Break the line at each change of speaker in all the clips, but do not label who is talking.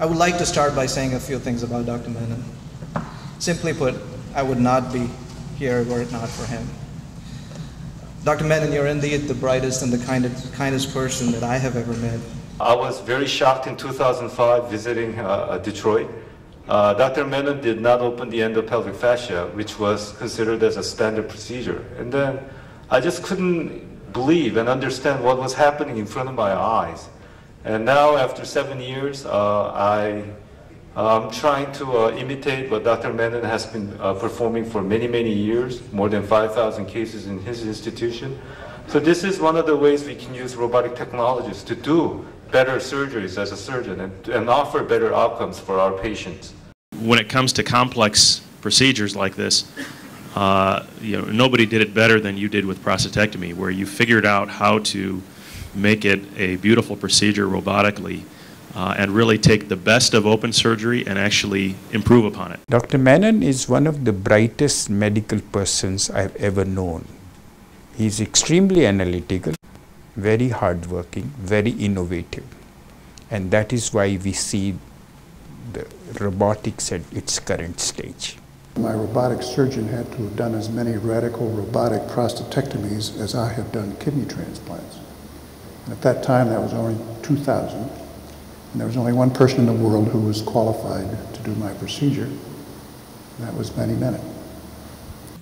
I would like to start by saying a few things about Dr. Menon. Simply put, I would not be here were it not for him. Dr. Menon, you're indeed the brightest and the kindest, kindest person that I have ever met.
I was very shocked in 2005 visiting uh, Detroit. Uh, Dr. Menon did not open the endopelvic fascia, which was considered as a standard procedure. And then I just couldn't believe and understand what was happening in front of my eyes. And now, after seven years, uh, I I'm trying to uh, imitate what Dr. Menon has been uh, performing for many, many years, more than 5,000 cases in his institution. So this is one of the ways we can use robotic technologies to do better surgeries as a surgeon and, and offer better outcomes for our patients.
When it comes to complex procedures like this, uh, you know, nobody did it better than you did with prostatectomy, where you figured out how to make it a beautiful procedure robotically uh, and really take the best of open surgery and actually improve upon it.
Dr. Menon is one of the brightest medical persons I've ever known. He's extremely analytical, very hardworking, very innovative. And that is why we see the robotics at its current stage.
My robotic surgeon had to have done as many radical robotic prostatectomies as I have done kidney transplants. At that time, that was only 2,000. And there was only one person in the world who was qualified to do my procedure. That was Mani Menon.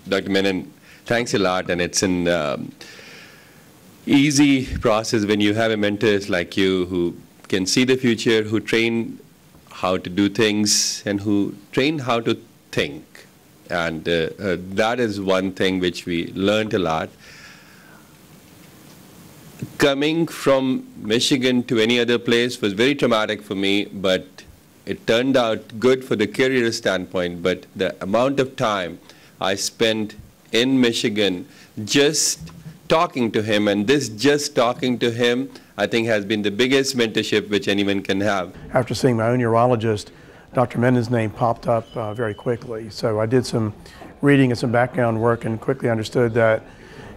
Dr. Menon, thanks a lot. And it's an um, easy process when you have a mentor like you who can see the future, who train how to do things, and who train how to think. And uh, uh, that is one thing which we learned a lot coming from Michigan to any other place was very traumatic for me, but it turned out good for the career standpoint. But the amount of time I spent in Michigan just talking to him, and this just talking to him, I think has been the biggest mentorship which anyone can have.
After seeing my own urologist, Dr. Menon's name popped up uh, very quickly. So I did some reading and some background work and quickly understood that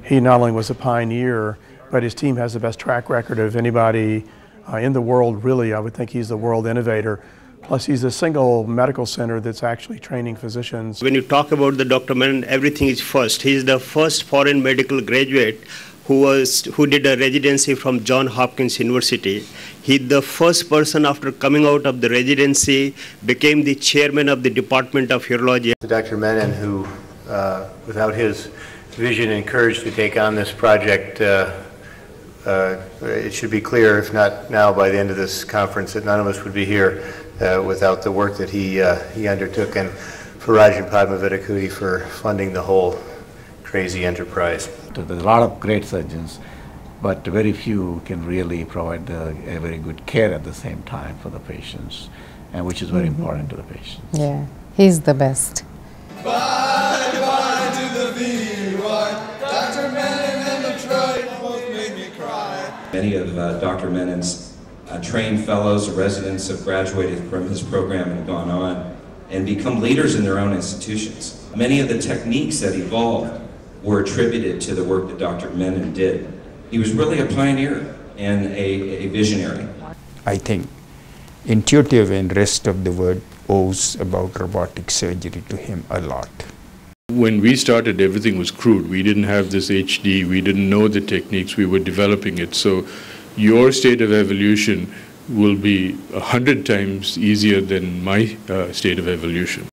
he not only was a pioneer but his team has the best track record of anybody uh, in the world, really. I would think he's the world innovator. Plus, he's a single medical center that's actually training physicians.
When you talk about the Dr. Menon, everything is first. He's the first foreign medical graduate who was who did a residency from John Hopkins University. He the first person after coming out of the residency became the chairman of the Department of Urology.
Dr. Menon, who uh, without his vision and courage to take on this project uh, uh, it should be clear, if not now by the end of this conference, that none of us would be here uh, without the work that he, uh, he undertook and for Raj and Padma Vattikuti for funding the whole crazy enterprise.
There's a lot of great surgeons, but very few can really provide a very good care at the same time for the patients, and which is very mm -hmm. important to the patients.
Yeah, he's the best.
Many of uh, Dr. Menon's uh, trained fellows or residents have graduated from his program and gone on and become leaders in their own institutions. Many of the techniques that evolved were attributed to the work that Dr. Menon did. He was really a pioneer and a, a visionary.
I think intuitive and rest of the world owes about robotic surgery to him a lot.
When we started, everything was crude. We didn't have this HD. We didn't know the techniques. We were developing it. So your state of evolution will be a hundred times easier than my uh, state of evolution.